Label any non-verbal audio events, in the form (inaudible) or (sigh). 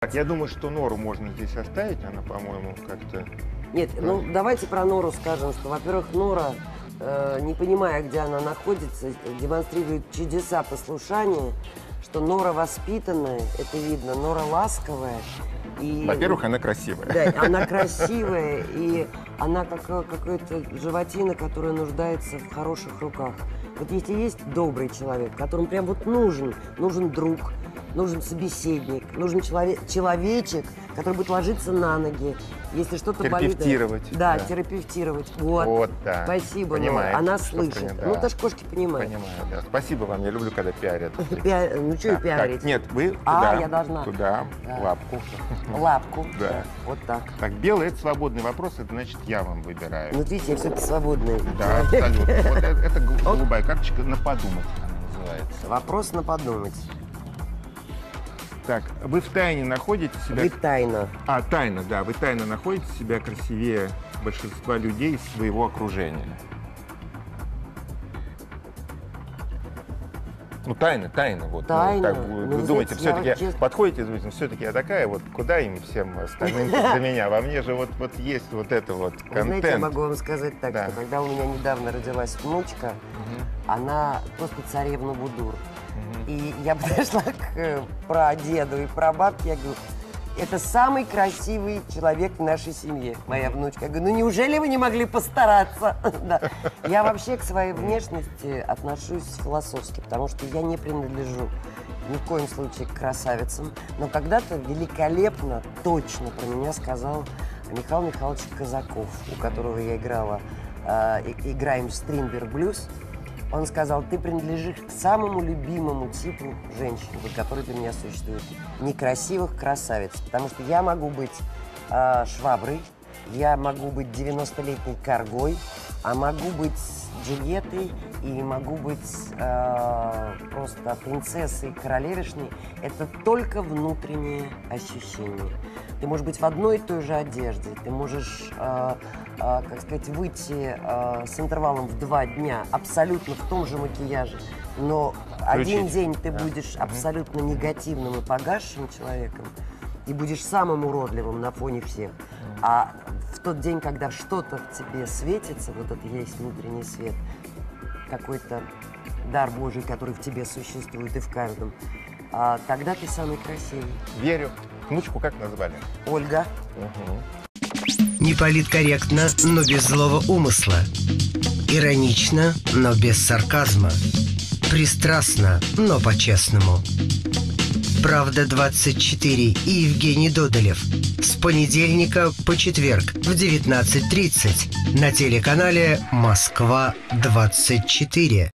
Так, я думаю, что нору можно здесь оставить, она, по-моему, как-то... Нет, ну давайте про Нору скажем, что, во-первых, Нора, э, не понимая, где она находится, демонстрирует чудеса послушания, что Нора воспитанная, это видно, Нора ласковая. И, Во-первых, она красивая. Да, (laughs) она красивая, и она как какой-то животина, которая нуждается в хороших руках. Вот если есть добрый человек, которому прям вот нужен, нужен друг, нужен собеседник, нужен человек, человечек, который будет ложиться на ноги, если что-то болит. Терапевтировать, Да, да. терапевтировать. Вот. Вот, да. Спасибо, Нора. Понимает, Она слышит. принято, Ну, да. это ж кошки понимают. Понимаю, да. Спасибо вам, я люблю, когда пиарят. (laughs) Пиа- Ну, что и пиарить? так, нет, вы А, туда, я должна. туда, Да. лапку. (laughs) Лапку. Да. Вот так. Так, белый – это свободный вопрос, это значит, я вам выбираю. Ну, видите, я все-таки свободный Да, абсолютно. Вот это, это гол- голубая карточка на подумать она называется. Вопрос на подумать. Так, вы в тайне находите себя... Вы тайно. А, тайно, да. Вы тайно находите себя красивее большинства людей из своего окружения. Ну, тайна, тайна. Вот, ну, Тайна? как бы вы, Ну, вы думаете, все-таки честно- подходите, думаете, все-таки я такая, вот куда им всем остальным (laughs) за меня? Во мне же вот, вот есть вот это вот Вы знаете, я контент. могу вам сказать так, Да. что когда у меня недавно родилась внучка, она просто царевна Будур. И я (laughs) подошла к э, прадеду и прабабке, я говорю, это самый красивый человек в нашей семье, моя внучка. Я говорю, ну неужели вы не могли постараться? (laughs) Да. Я вообще к своей внешности отношусь философски, потому что я не принадлежу ни в коем случае к красавицам. Но когда-то великолепно, точно про меня сказал Михаил Михайлович Казаков, у которого я играла, э, играем Стримбер Блюз. Он сказал, ты принадлежишь к самому любимому типу женщин, вот, который для меня существует. Некрасивых красавиц. Потому что я могу быть э, шваброй, я могу быть 90-летней коргой, а могу быть Джульеттой и могу быть э, просто принцессой, королевишной. Это только внутреннее ощущение. Ты можешь быть в одной и той же одежде, ты можешь, э, э, как сказать, выйти э, с интервалом в два дня абсолютно в том же макияже, но один Включить, день ты да. будешь абсолютно негативным и погасшим человеком, и будешь самым уродливым на фоне всех. А в тот день, когда что-то в тебе светится, вот это есть внутренний свет, какой-то дар Божий, который в тебе существует и в каждом, а, тогда ты самый красивый. Верю. Внучку как назвали? Ольга. Не политкорректно, но без злого умысла. Иронично, но без сарказма. Пристрастно, но по-честному. «Правда-24» и Евгений Додолев. С понедельника по четверг в 19.30 на телеканале «Москва-24».